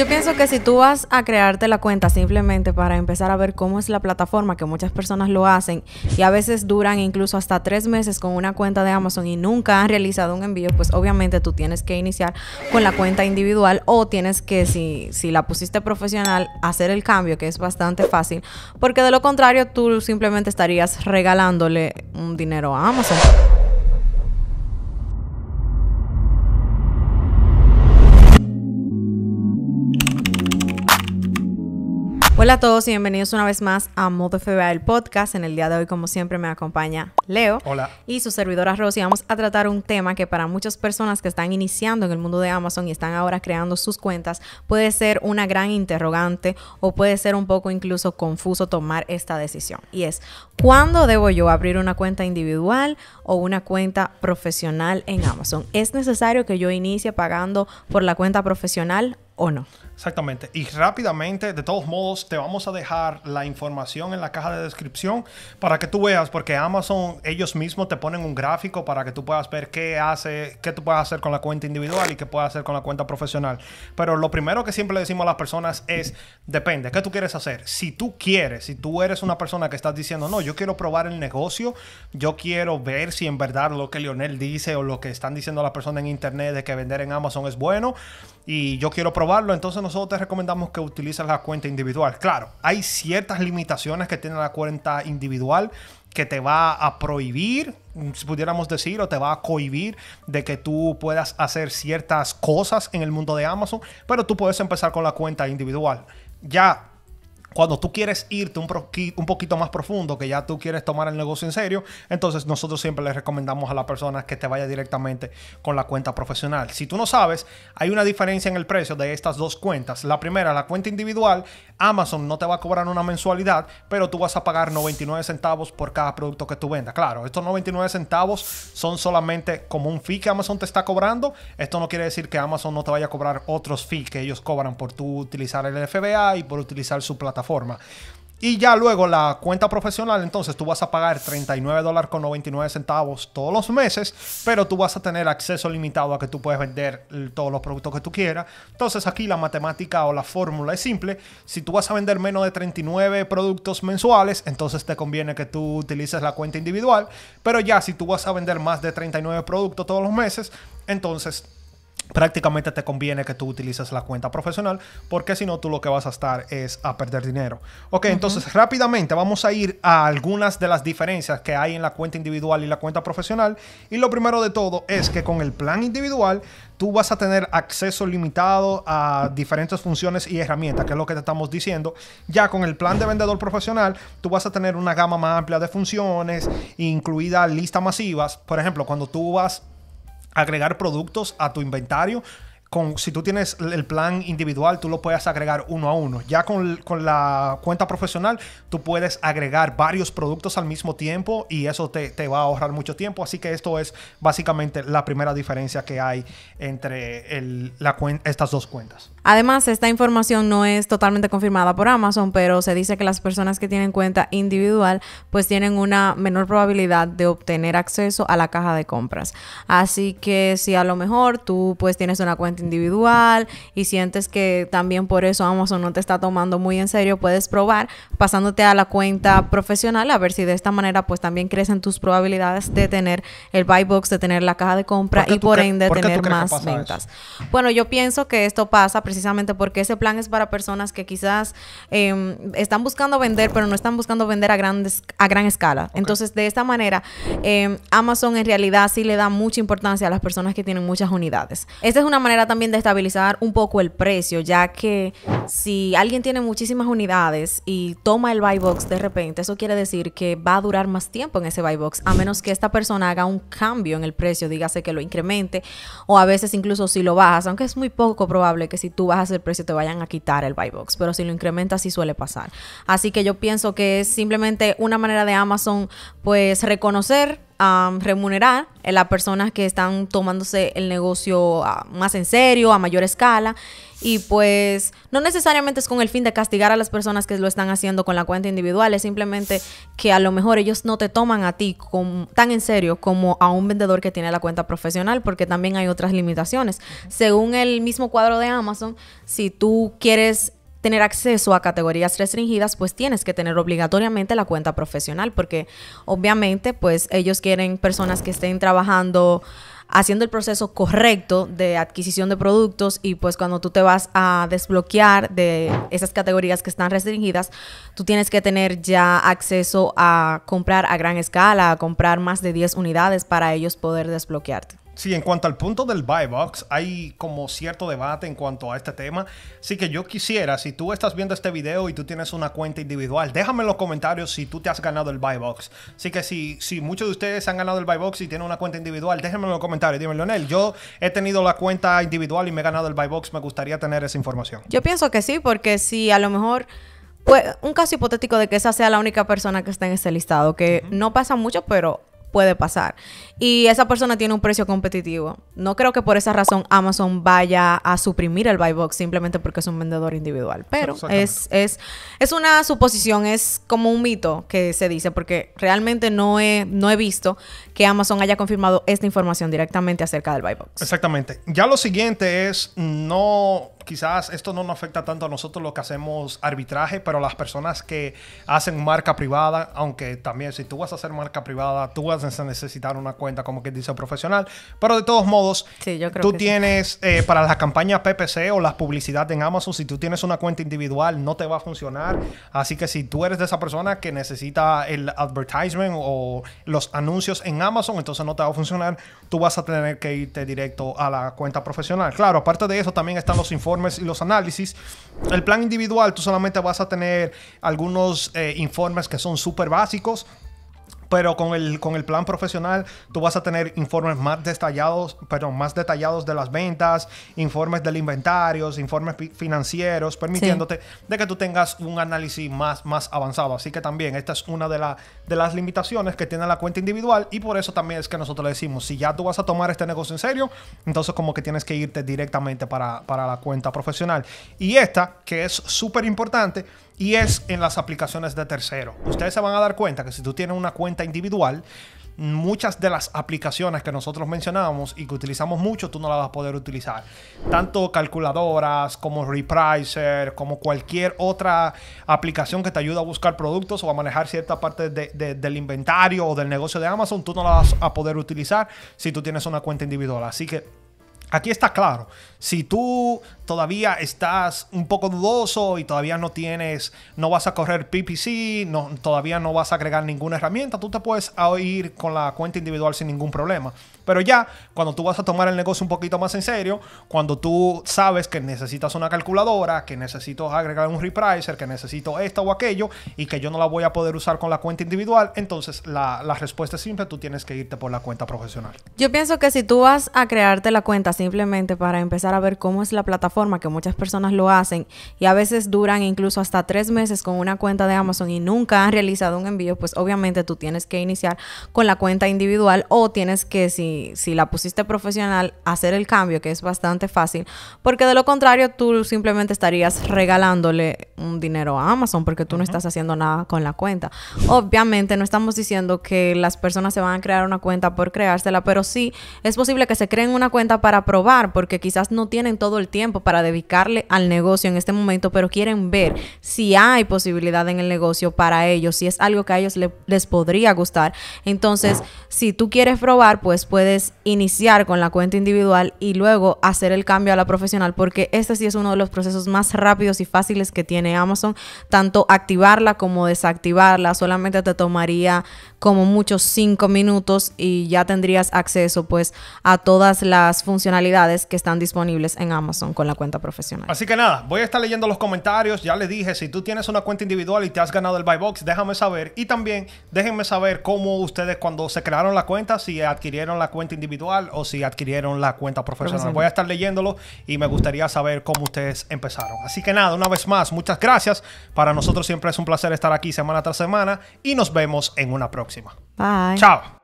Yo pienso que si tú vas a crearte la cuenta simplemente para empezar a ver cómo es la plataforma, que muchas personas lo hacen y a veces duran incluso hasta tres meses con una cuenta de Amazon y nunca han realizado un envío, pues obviamente tú tienes que iniciar con la cuenta individual o tienes que, si, si la pusiste profesional, hacer el cambio, que es bastante fácil, porque de lo contrario tú simplemente estarías regalándole un dinero a Amazon. Hola a todos y bienvenidos una vez más a Modo FBA, el podcast. En el día de hoy, como siempre, me acompaña Leo. Hola. Y su servidora Rosy. Vamos a tratar un tema que para muchas personas que están iniciando en el mundo de Amazon y están ahora creando sus cuentas, puede ser una gran interrogante o puede ser un poco incluso confuso tomar esta decisión. Y es, ¿cuándo debo yo abrir una cuenta individual o una cuenta profesional en Amazon? ¿Es necesario que yo inicie pagando por la cuenta profesional o no? Exactamente. Y rápidamente, de todos modos, te vamos a dejar la información en la caja de descripción para que tú veas, porque Amazon ellos mismos te ponen un gráfico para que tú puedas ver qué hace, qué tú puedes hacer con la cuenta individual y qué puedes hacer con la cuenta profesional. Pero lo primero que siempre le decimos a las personas es, depende, ¿qué tú quieres hacer? Si tú quieres, si tú eres una persona que estás diciendo, no, yo quiero probar el negocio, yo quiero ver si en verdad lo que Lionel dice o lo que están diciendo las personas en internet de que vender en Amazon es bueno y yo quiero entonces nosotros te recomendamos que utilices la cuenta individual. Claro, hay ciertas limitaciones que tiene la cuenta individual que te va a prohibir, si pudiéramos decir, o te va a cohibir de que tú puedas hacer ciertas cosas en el mundo de Amazon, pero tú puedes empezar con la cuenta individual. Ya cuando tú quieres irte un, un, poquito más profundo, que ya tú quieres tomar el negocio en serio, entonces nosotros siempre les recomendamos a la persona que te vaya directamente con la cuenta profesional. Si tú no sabes, hay una diferencia en el precio de estas dos cuentas. La primera, la cuenta individual, Amazon no te va a cobrar una mensualidad, pero tú vas a pagar 99 centavos por cada producto que tú vendas. Claro, estos 99 centavos son solamente como un fee que Amazon te está cobrando. Esto no quiere decir que Amazon no te vaya a cobrar otros fees que ellos cobran por tú utilizar el FBA y por utilizar su plataforma forma Y ya luego la cuenta profesional, entonces tú vas a pagar 39 dólares con 99 centavos todos los meses, pero tú vas a tener acceso limitado a que tú puedes vender todos los productos que tú quieras. Entonces aquí la matemática o la fórmula es simple. Si tú vas a vender menos de 39 productos mensuales, entonces te conviene que tú utilices la cuenta individual. Pero ya si tú vas a vender más de 39 productos todos los meses, entonces prácticamente te conviene que tú utilices la cuenta profesional porque si no tú lo que vas a estar es a perder dinero. Ok, entonces rápidamente vamos a ir a algunas de las diferencias que hay en la cuenta individual y la cuenta profesional. Y lo primero de todo es que con el plan individual tú vas a tener acceso limitado a diferentes funciones y herramientas, que es lo que te estamos diciendo. Ya con el plan de vendedor profesional tú vas a tener una gama más amplia de funciones, incluida listas masivas. Por ejemplo, cuando tú vas agregar productos a tu inventario con, si tú tienes el plan individual, tú lo puedes agregar uno a uno. Ya con, la cuenta profesional, tú puedes agregar varios productos al mismo tiempo y eso te, va a ahorrar mucho tiempo. Así que esto es básicamente la primera diferencia que hay entre el, la estas dos cuentas. Además, esta información no es totalmente confirmada por Amazon, pero se dice que las personas que tienen cuenta individual pues tienen una menor probabilidad de obtener acceso a la caja de compras. Así que si a lo mejor tú pues tienes una cuenta individual y sientes que también por eso Amazon no te está tomando muy en serio, puedes probar pasándote a la cuenta profesional a ver si de esta manera pues también crecen tus probabilidades de tener el buy box, de tener la caja de compra y por ende tener más ventas. Bueno, yo pienso que esto pasa precisamente porque ese plan es para personas que quizás em, están buscando vender, pero no están buscando vender a, grandes, a gran escala. Entonces, de esta manera, em, Amazon en realidad sí le da mucha importancia a las personas que tienen muchas unidades. Esta es una manera también de estabilizar un poco el precio, ya que si alguien tiene muchísimas unidades y toma el buy box de repente, eso quiere decir que va a durar más tiempo en ese buy box, a menos que esta persona haga un cambio en el precio, dígase que lo incremente o a veces incluso si lo bajas, aunque es muy poco probable que si tú bajas el precio te vayan a quitar el buy box, pero si lo incrementas sí suele pasar. Así que yo pienso que es simplemente una manera de Amazon pues reconocer remunerar a las personas que están tomándose el negocio ah, más en serio, a mayor escala Y pues no necesariamente es con el fin de castigar a las personas que lo están haciendo con la cuenta individual, es simplemente que a lo mejor ellos no te toman a ti tan en serio como a un vendedor que tiene la cuenta profesional, porque también hay otras limitaciones. Según el mismo cuadro de Amazon, si tú quieres tener acceso a categorías restringidas, pues tienes que tener obligatoriamente la cuenta profesional, porque obviamente pues ellos quieren personas que estén trabajando haciendo el proceso correcto de adquisición de productos y pues cuando tú te vas a desbloquear de esas categorías que están restringidas, tú tienes que tener ya acceso a comprar a gran escala, a comprar más de 10 unidades para ellos poder desbloquearte. Sí, en cuanto al punto del buy box, hay como cierto debate en cuanto a este tema. Así que yo quisiera, si tú estás viendo este video y tú tienes una cuenta individual, déjame en los comentarios si tú te has ganado el buy box. Así que si, si muchos de ustedes han ganado el buy box y tienen una cuenta individual, déjenme en los comentarios. Dime, Leonel, yo he tenido la cuenta individual y me he ganado el buy box. Me gustaría tener esa información. Yo pienso que sí, porque si a lo mejor pues, un caso hipotético de que esa sea la única persona que está en ese listado, que no pasa mucho, pero puede pasar. Y esa persona tiene un precio competitivo. No creo que por esa razón Amazon vaya a suprimir el buy box simplemente porque es un vendedor individual. Pero es, es, es una suposición, es como un mito que se dice, porque realmente no he, no he visto que Amazon haya confirmado esta información directamente acerca del buy box. Exactamente. Ya lo siguiente es no quizás esto no nos afecta tanto a nosotros los que hacemos arbitraje, pero las personas que hacen marca privada, aunque también si tú vas a hacer marca privada, tú vas a necesitar una cuenta como que dice profesional, pero de todos modos, tú tienes eh, para la campaña PPC o la publicidad en Amazon, si tú tienes una cuenta individual, no te va a funcionar. Así que si tú eres de esa persona que necesita el advertisement o los anuncios en Amazon, entonces no te va a funcionar. Tú vas a tener que irte directo a la cuenta profesional. Claro, aparte de eso, también están los informes y los análisis. El plan individual, tú solamente vas a tener algunos eh, informes que son súper básicos pero con el, con el plan profesional tú vas a tener informes más detallados, perdón, más detallados de las ventas, informes del inventario, informes financieros, permitiéndote de que tú tengas un análisis más, más avanzado. Así que también esta es una de, la, de las limitaciones que tiene la cuenta individual y por eso también es que nosotros le decimos, si ya tú vas a tomar este negocio en serio, entonces como que tienes que irte directamente para, para la cuenta profesional. Y esta, que es súper importante, y es en las aplicaciones de tercero. Ustedes se van a dar cuenta que si tú tienes una cuenta individual, muchas de las aplicaciones que nosotros mencionábamos y que utilizamos mucho, tú no las vas a poder utilizar. Tanto calculadoras como Repricer, como cualquier otra aplicación que te ayuda a buscar productos o a manejar cierta parte del inventario o del negocio de Amazon, tú no la vas a poder utilizar si tú tienes una cuenta individual. Así que aquí está claro. Si tú todavía estás un poco dudoso y todavía no tienes, no vas a correr PPC, no, todavía no vas a agregar ninguna herramienta, tú te puedes ir con la cuenta individual sin ningún problema. Pero ya, cuando tú vas a tomar el negocio un poquito más en serio, cuando tú sabes que necesitas una calculadora, que necesito agregar un repricer, que necesito esto o aquello, y que yo no la voy a poder usar con la cuenta individual, entonces la, la respuesta es simple, tú tienes que irte por la cuenta profesional. Yo pienso que si tú vas a crearte la cuenta simplemente para empezar a ver cómo es la plataforma, que muchas personas lo hacen y a veces duran incluso hasta tres meses con una cuenta de Amazon y nunca han realizado un envío, pues obviamente tú tienes que iniciar con la cuenta individual o tienes que, si, si la pusiste profesional, hacer el cambio, que es bastante fácil, porque de lo contrario tú simplemente estarías regalándole un dinero a Amazon porque tú no estás haciendo nada con la cuenta. Obviamente no estamos diciendo que las personas se van a crear una cuenta por creársela, pero sí es posible que se creen una cuenta para probar porque quizás no tienen todo el tiempo para dedicarle al negocio en este momento, pero quieren ver si hay posibilidad en el negocio para ellos, si es algo que a ellos les podría gustar. Entonces, si tú quieres probar, pues puedes iniciar con la cuenta individual y luego hacer el cambio a la profesional, porque este sí es uno de los procesos más rápidos y fáciles que tiene Amazon. Tanto activarla como desactivarla solamente te tomaría como muchos cinco minutos y ya tendrías acceso pues a todas las funcionalidades que están disponibles en Amazon con la cuenta profesional. Así que nada, voy a estar leyendo los comentarios. Ya les dije, si tú tienes una cuenta individual y te has ganado el buy box, déjame saber. Y también déjenme saber cómo ustedes cuando se crearon la cuenta, si adquirieron la cuenta individual o si adquirieron la cuenta profesional. Voy a estar leyéndolo y me gustaría saber cómo ustedes empezaron. Así que nada, una vez más, muchas gracias. Para nosotros siempre es un placer estar aquí semana tras semana y nos vemos en una próxima. Bye. Chao.